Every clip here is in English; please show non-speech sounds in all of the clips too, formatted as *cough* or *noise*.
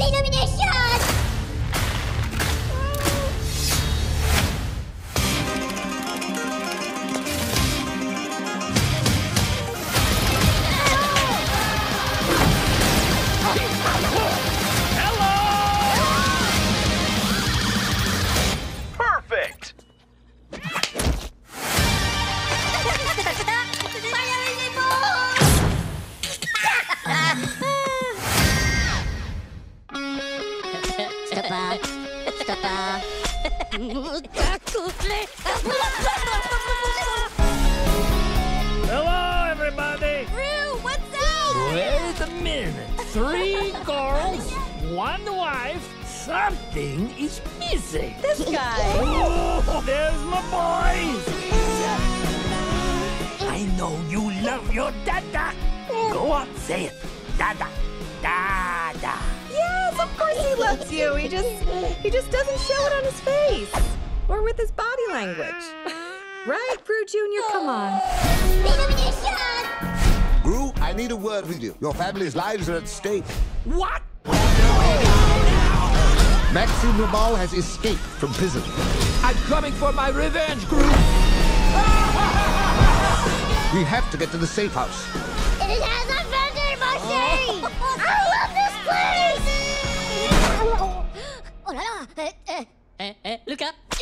Illumination! Hello, everybody. Rue, what's up? Wait a minute. Three girls, one wife. Something is missing. This guy. Oh, there's my boys. I know you love your dada. Go on, say it. Dada. Dada. Loves you. He just he just doesn't show it on his face or with his body language. Right, Gru Junior? Come on. Illumination! Gru, I need a word with you. Your family's lives are at stake. What? Maxime Nobal has escaped from prison. I'm coming for my revenge, Gru. We have to get to the safe house. It has a la la! Eh, eh. Eh, look up. *laughs*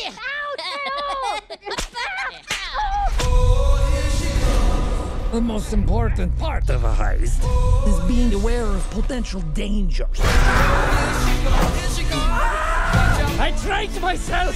The most important part of a heist is being aware of potential dangers. I trained myself.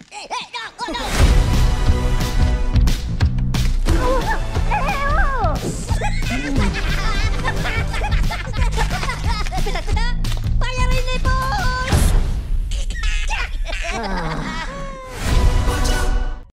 Hey, hey, no, oh, no!